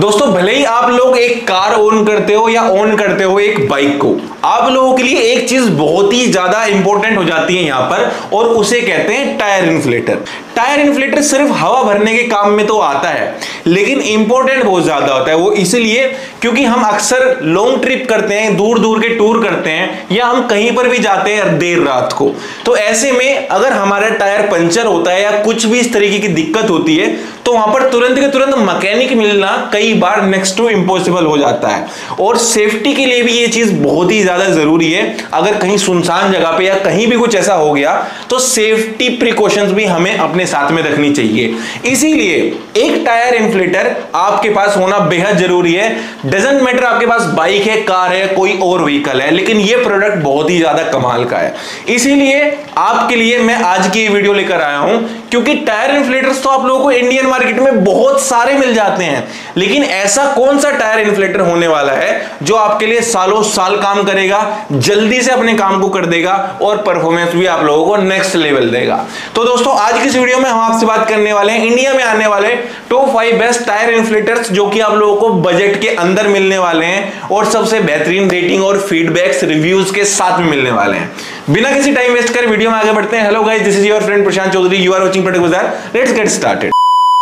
दोस्तों, भले ही आप लोग एक कार ओन करते हो या ओन करते हो एक बाइक को, आप लोगों के लिए एक चीज़ बहुत ही ज़्यादा इंपॉर्टेंट हो जाती है यहाँ पर, और उसे कहते हैं टायर इन्फ्लेटर टायर इन्फ्लेटर सिर्फ़ हवा भरने के काम में तो आता है, लेकिन इंपॉर्टेंट बहुत ज़्यादा होता है वो इसलिए क्योंकि हम अक्सर लॉन्ग ट्रिप करते हैं दूर दूर के टूर करते हैं, या हम कहीं पर भी जाते हैं देर रात को। तो ऐसे में अगर हमारा टायर पंचर होता है या कुछ भी इस तरीके की दिक्कत होती है तो वहाँ पर तुरंत के तुरंत मैकेनिक मिलना कई बार नेक्स्ट टू इम्पॉसिबल हो जाता है। और सेफ्टी के लिए भी ये चीज़ बहुत ही ज़्यादा ज़रूरी है। अगर कहीं सुनसान जगह पे या कहीं भी कुछ ऐसा हो गया तो सेफ्टी प्रिकॉशंस भी हमें अपने साथ में रखनी चाहिए। इसीलिए एक टायर इन्फ्लेटर आपके पास होना बेहद ज़रूरी है। डजेंट मैटर आपके पास बाइक है कार है, कोई और व्हीकल है, लेकिन ये प्रोडक्ट बहुत ही ज़्यादा कमाल का है। इसीलिए आपके लिए मैं आज की वीडियो लेकर आया हूँ, क्योंकि टायर इन्फ्लेटर्स तो आप लोगों को इंडियन मार्केट में बहुत सारे मिल जाते हैं। लेकिन ऐसा कौन सा टायर इन्फ्लेटर होने वाला है जो आपके लिए सालों साल काम करेगा, जल्दी से अपने काम को कर देगा और परफॉर्मेंस भी आप लोगों को नेक्स्ट लेवल देगा। तो दोस्तों, आज की इस वीडियो में हम आपसे बात करने वाले हैं। इंडिया में आने वाले top five best tyre inflaters जो कि आप लोगों को बजट के अंदर मिलने वाले हैं और सबसे बेहतरीन रेटिंग और फीडबैक्स रिव्यूज़ के साथ में मिलने वाले हैं। बिना किसी टाइम वेस्ट कर वीडियो में आगे बढ़ते हैं। Hello guys this is your friend Prashant Chaudhary you are watching product Bazaar let's get started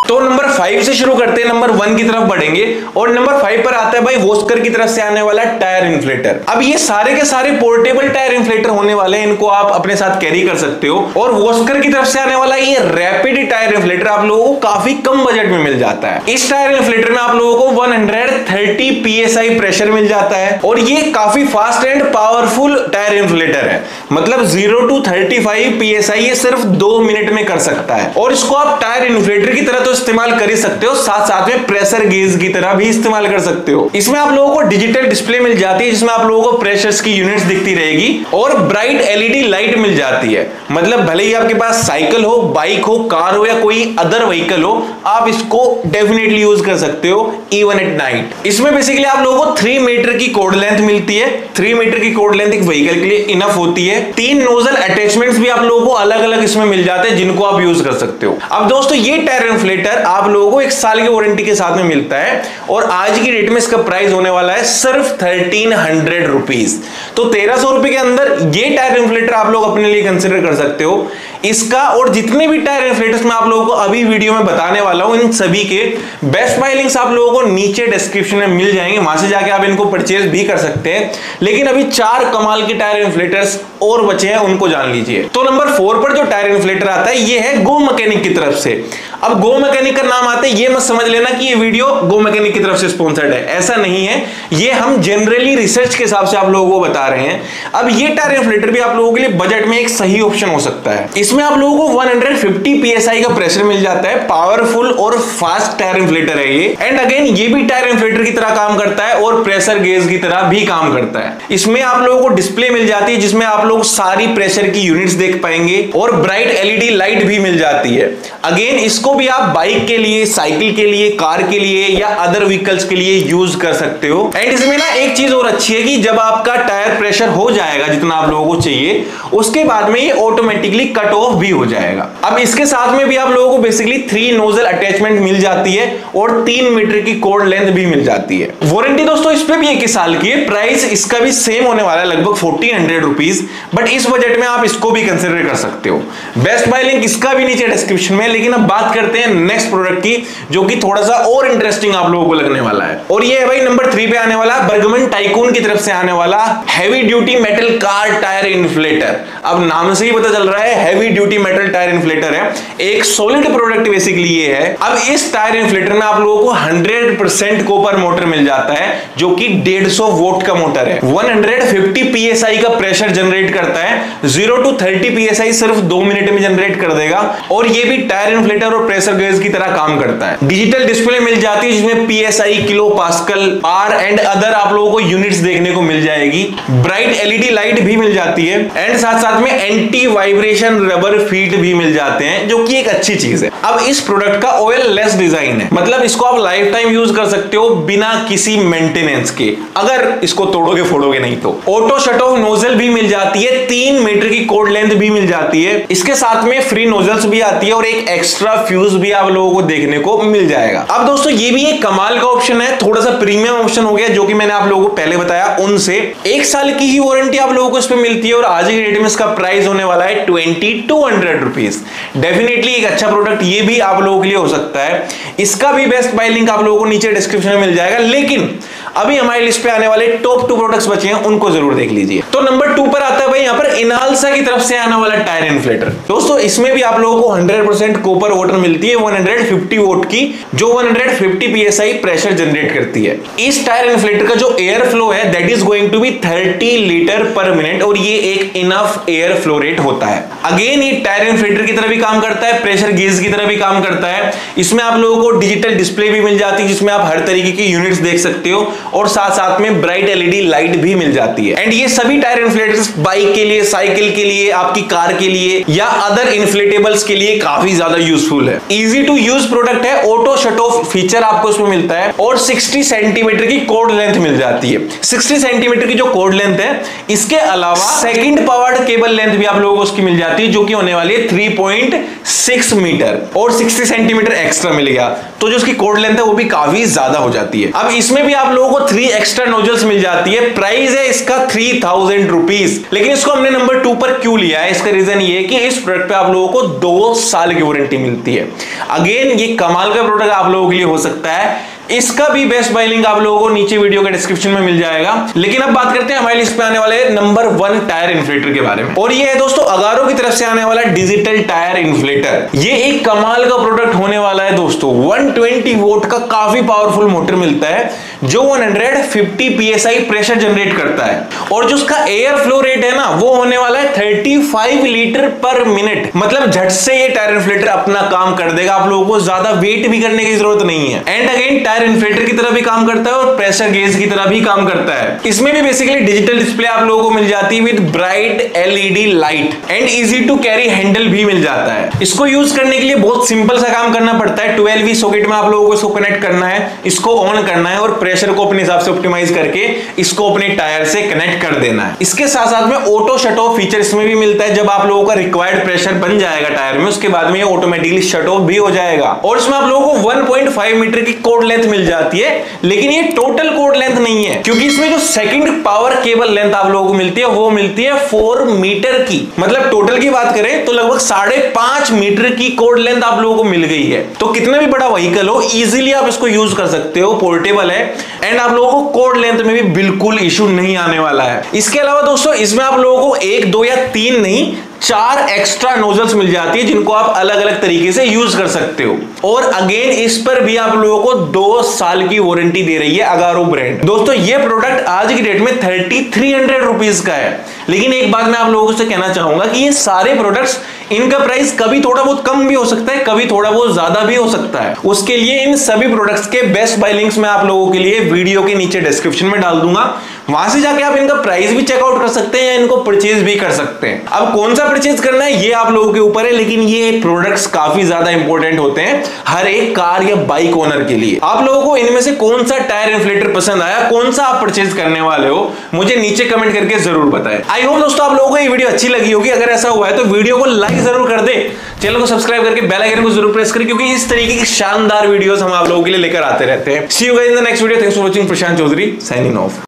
तो नंबर फाइव से शुरू करते हैं, नंबर वन की तरफ़ बढ़ेंगे और नंबर फाइव पर आता है भाई वोस्कर की तरफ़ से आने वाला टायर इन्फ्लेटर अब ये सारे के सारे पोर्टेबल टायर इन्फ्लेटर होने वाले हैं, इनको आप अपने साथ कैरी कर सकते हो। और वोस्कर की तरफ़ से आने वाला ये रैपिड टायर इन्फ्लेटर आप लोगों को काफ़ी कम बजट में मिल जाता है। इस टायर इन्फ्लेटर में आप लोगों को 130 psi प्रेशर मिल जाता है और ये काफ़ी fast and powerful tyre inflater है। मतलब ज़ीरो टू थर्टी फाइव ये सिर्फ़ दो मिनट में कर सकता है। और इसको आप टायर इन्फ्लेटर की तरह तो इस्तेमाल कर ही सकते हो साथ साथ में प्रेशर गेज की तरह भी इस्तेमाल कर सकते हो। इसमें आप लोगों को डिजिटल डिस्प्ले मिल जाती है, जिसमें आप लोगों को प्रेशर्स की यूनिट्स दिखती रहेगी और ब्राइट एलईडी लाइट मिल जाती है। मतलब भले ही आपके पास साइकिल हो बाइक हो कार हो या कोई अदर व्हीकल हो, आप इसको डेफिनेटली यूज़ कर सकते हो इवन एट नाइट इसमें बेसिकली आप लोगों को थ्री मीटर की कोड लेंथ मिलती है। थ्री मीटर की कोड लेंथ एक व्हीकल के लिए इनफ होती है। तीन नोजल अटैचमेंट्स भी आप लोगों को अलग अलग इसमें मिल जाते हैं, जिनको आप यूज़ कर सकते हो। अब दोस्तों, ये टायर इन्फ्लेटर आप लोगों को एक साल की वारंटी के साथ में मिलता है और आज की डेट में इसका प्राइस होने वाला है सिर्फ़ थर्टीन हंड्रेड रुपीज़ तो तेरह सौ रुपए के अंदर ये टायर इन्फ्लेटर आप लोग अपने लिए कंसिडर कर सकते हो। इसका और जितने भी टायर इन्फ्लेटर्स मैं आप लोगों को अभी वीडियो में बताने वाला हूँ, इन सभी के बेस्ट बाय लिंक्स आप लोगों को नीचे डिस्क्रिप्शन में मिल जाएँगे। वहाँ से जाके आप इनको परचेज भी कर सकते हैं। लेकिन अभी चार कमाल के टायर इन्फ्लेटर्स और बचे हैं, उनको जान लीजिए। तो नंबर फोर पर जो टायर इन्फ्लेटर आता है, ये है गो मैकेनिक की तरफ़ से। अब गो मैकेनिक का नाम आता है, ये मत समझ लेना कि ये वीडियो गो मैकेनिक की तरफ़ से स्पॉन्सर्ड है। ऐसा नहीं है। ये हम जनरली रिसर्च के हिसाब से आप लोगों को बता रहे हैं। अब ये टायर इन्फ्लेटर भी आप लोगों के लिए बजट में एक सही ऑप्शन हो सकता है। इसमें आप लोगों को 150 psi का प्रेशर मिल जाता है पावरफुल और फास्ट टायर इन्फ्लेटर है ये। एंड अगेन ये भी टायर इन्फ्लेटर की तरह काम करता है और प्रेशर गेज की तरह भी काम करता है। इसमें आप लोगों को डिस्प्ले मिल जाती है, जिसमें आप लोग सारी प्रेशर की यूनिट्स देख पाएँगे और ब्राइट एलईडी लाइट भी मिल जाती है। अगेन इसको भी आप बाइक के लिए साइकिल के लिए कार के लिए या अदर व्हीकल्स के लिए यूज़ कर सकते हो। एंड इसमें ना एक चीज़ और अच्छी है कि जब आपका टायर प्रेशर हो जाएगा, जितना आप लोगों को चाहिए, उसके बाद में ये ऑटोमेटिकली कट ऑफ़ भी हो जाएगा। अब इसके साथ में भी आप लोगों को बेसिकली थ्री नोजल अटैचमेंट मिल जाती है और तीन मीटर की कोड लेंथ भी मिल जाती है। वारंटी दोस्तों, इस पे भी एक साल की है। प्राइस इसका भी सेम होने वाला है, लगभग फोर्टीन हंड्रेड रुपीज़ बट इस बजट में आप इसको भी कंसिडर कर सकते हो। बेस्ट बाय लिंक इसका भी नीचे डिस्क्रिप्शन में लेकिन अब बात करते हैं नेक्स्ट प्रोडक्ट की, जो कि थोड़ा सा और इंटरेस्टिंग आप लोगों को लगने वाला है। और ये है भाई नंबर थ्री पे आने वाला बर्गमन टाइकून की तरफ़ से आने वाला heavy duty metal car tyre inflater अब नाम से ही पता चल रहा है heavy duty metal tyre inflater है। एक सॉलिड प्रोडक्ट बेसिकली ये है। अब इस टायर इन्फ्लेटर में आप लोगों को 100% कॉपर मोटर मिल जाता है, जो कि 150 वोल्ट का मोटर है। 150 psi का प्रेशर जनरेट करता है। 0 टू 30 psi सिर्फ़ दो मिनट में जनरेट कर देगा। और ये भी टायर इन्फ्लेटर और प्रेशर गेज की तरह काम करता है। डिजिटल डिस्प्ले मिल जाती है, जिसमें PSI kilopascal bar and other आप लोगों को यूनिट्स देखने को मिल जाएगी। ब्राइट एलईडी लाइट भी मिल जाती है। एंड साथ साथ में एंटी वाइब्रेशन रबर फीट भी मिल जाते हैं जो कि एक अच्छी चीज़ है। अब इस प्रोडक्ट का ऑयल लेस डिज़ाइन है। मतलब इसको आप लाइफ टाइम यूज़ कर सकते हो बिना किसी मेंटेनेंस के। अगर इसको तोड़ोगे, फोड़ोगे नहीं तो। ऑटो शट ऑफ़ नोजल भी मिल जाती है, तीन मीटर की कोड लेंथ भी मिल जाती है। इसके साथ में फ्री नोजल्स भी आती है और एक एक्स्ट्रा फ्यूज भी आप लोगों को देखने को मिल जाएगा। अब दोस्तों, ये भी एक कमाल का ऑप्शन है। थोड़ा सा प्रीमियम ऑप्शन हो गया, जो कि मैंने आप लोगों को पहले बताया उनसे। एक साल की ही वारंटी आप लोगों को इस पर मिलती है और आज की डेट में इसका प्राइस होने वाला है twenty two hundred rupees definitely एक अच्छा प्रोडक्ट ये भी आप लोगों के लिए हो सकता है। इसका भी बेस्ट बाय लिंक आप लोगों को नीचे डिस्क्रिप्शन में मिल जाएगा। लेकिन अभी हमारी लिस्ट पे आने वाले टॉप टू प्रोडक्ट्स बचे हैं, उनको ज़रूर देख लीजिए। तो नंबर टू पर आता है भाई, यहाँ पर इनालसा की तरफ़ से आने वाला टायर इन्फ्लेटर दोस्तों, इसमें भी आप लोगों को 100% कोपर वाटर मिलती है 150 वोट की, जो 150 पीएसआई प्रेशर जनरेट करती है। इस टायर इन्फ्लेटर का जो एयर फ्लो है that is going to be 30 litre per minute और ये एक इनफ एयर फ्लो रेट होता है। अगेन ये टायर इन्फ्लेटर की तरह भी काम करता है प्रेशर गेज की तरह भी काम करता है। इसमें आप लोगों को डिजिटल डिस्प्ले भी मिल जाती है, जिसमें आप हर तरीके की यूनिट्स देख सकते हो। और साथ साथ में ब्राइट एलईडी लाइट भी मिल जाती है। एंड ये सभी टायर इन्फ्लेटर्स बाइक के लिए, साइकिल के लिए, आपकी कार के लिए या अदर इन्फ्लेटेबल्स के लिए काफ़ी ज़्यादा यूजफुल है। इजी टू यूज़ प्रोडक्ट है ऑटो शट ऑफ़ फीचर आपको इसमें मिलता है और 60 सेंटीमीटर की कोड लेंथ मिल जाती है। 60 सेंटीमीटर की जो कोड लेंथ है, इसके अलावा सेकंड पावर्ड केबल लेंथ भी आप लोगों को उसकी मिल जाती है, जो कि होने वाली है 3.6 मीटर और 60 सेंटीमीटर एक्स्ट्रा मिल गया तो जो उसकी कोड लेंथ है, वो भी काफ़ी ज़्यादा हो जाती है। अब इसमें भी आप लोगों को थ्री एक्स्ट्रा नोजल्स मिल जाती है। प्राइस है इसका थ्री थाउज़ेंड रुपीज़ लेकिन इसको हमने नंबर टू पर क्यों लिया है? इसका रीजन ये कि इस प्रोडक्ट पे आप लोगों को दो साल की वारंटी मिलती है। अगेन ये कमाल का प्रोडक्ट आप लोगों के लिए हो सकता है। इसका भी बेस्ट बाय लिंक आप लोगों को नीचे वीडियो के डिस्क्रिप्शन में मिल जाएगा। लेकिन अब बात करते हैं हमारी लिस्ट पे आने वाले नंबर वन टायर इन्फ्लेटर के बारे में। और ये है दोस्तों अगारो की तरफ़ से आने वाला डिजिटल टायर इन्फ्लेटर ये एक कमाल का प्रोडक्ट होने वाला है दोस्तों। 120 वोट का काफ़ी पावरफुल मोटर मिलता है। जो 150 psi प्रेशर जनरेट करता है। और जो उसका एयर फ्लो रेट है ना, वो होने वाला है 35 लीटर पर मिनट मतलब झट से ये टायर इन्फ्लेटर अपना काम कर देगा। आप लोगों को ज़्यादा वेट भी करने की ज़रूरत नहीं है। एंड अगेन टायर इन्फ्लेटर की तरह भी काम करता है और प्रेशर गेज की तरह भी काम करता है। इसमें भी बेसिकली डिजिटल डिस्प्ले आप लोगों को मिल जाती है with bright LED light and easy to carry handle भी मिल जाता है। इसको यूज़ करने के लिए बहुत सिंपल सा काम करना पड़ता है। ट्वेल्व सॉकेट में आप लोगों को इसको कनेक्ट करना है। इसको ऑन करना है और प्रेशर को अपने हिसाब से ऑप्टिमाइज करके इसको अपने टायर से कनेक्ट कर देना है। इसके साथ साथ में ऑटो शट ऑफ़ फीचर इसमें भी मिलता है। जब आप लोगों का रिक्वायर्ड प्रेशर बन जाएगा टायर में, उसके बाद में ये ऑटोमेटिकली शट ऑफ़ भी हो जाएगा। और इसमें आप लोगों को 1.5 मीटर की कोड लेंथ मिल जाती है, लेकिन ये टोटल कोड लेंथ नहीं है। क्योंकि इसमें जो सेकंड पावर केबल लेंथ आप लोगों को मिलती है, वो मिलती है फोर मीटर की। मतलब टोटल की बात करें तो लगभग साढ़े पाँच मीटर की कोड लेंथ आप लोगों को मिल गई है। तो कितना भी बड़ा व्हीकल हो इजीली आप इसको यूज़ कर सकते हो पोर्टेबल है। एंड आप लोगों को कोड लेंथ में भी बिल्कुल इशू नहीं आने वाला है। इसके अलावा दोस्तों, इसमें आप लोगों को एक, दो या तीन नहीं, चार एक्स्ट्रा नोजल्स मिल जाती है जिनको आप अलग अलग तरीके से यूज़ कर सकते हो। और अगेन इस पर भी आप लोगों को दो साल की वारंटी दे रही है अगारो ब्रांड दोस्तों, ये प्रोडक्ट आज की डेट में थर्टी थ्री हंड्रेड रुपीज़ का है। लेकिन एक बात मैं आप लोगों से कहना चाहूँगा कि ये सारे प्रोडक्ट्स इनका प्राइस कभी थोड़ा बहुत कम भी हो सकता है, कभी थोड़ा बहुत ज़्यादा भी हो सकता है। उसके लिए इन सभी प्रोडक्ट्स के बेस्ट बाय लिंक्स मैं आप लोगों के लिए वीडियो के नीचे डिस्क्रिप्शन में डाल दूँगा। वहाँ से जाके आप इनका प्राइस भी चेकआउट कर सकते हैं या इनको परचेज भी कर सकते हैं। अब कौन सा परचेज करना है, ये आप लोगों के ऊपर है, लेकिन ये प्रोडक्ट्स काफ़ी ज़्यादा इंपॉर्टेंट होते हैं हर एक कार या बाइक ओनर के लिए। आप लोगों को इनमें से कौन सा टायर इन्फ्लेटर पसंद आया, कौन सा आप परचेज करने वाले हो, मुझे नीचे कमेंट करके ज़रूर बताएँ। आई होप दोस्तों आप लोगों को ये वीडियो अच्छी लगी होगी। अगर ऐसा हुआ है तो वीडियो को लाइक ज़रूर कर दे। चैनल को सब्सक्राइब करके बेल आइकन को ज़रूर प्रेस करें, क्योंकि इस तरीके की शानदार वीडियोस हम आप लोगों के लिए लेकर आते रहते हैं। See you guys in the next video thanks for watching Prashant Chaudhary signing off